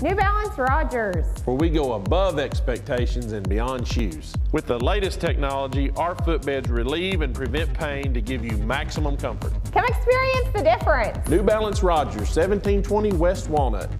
New Balance Rogers. where we go above expectations and beyond shoes. With the latest technology, our footbeds relieve and prevent pain to give you maximum comfort. Come experience the difference. New Balance Rogers, 1720 West Walnut.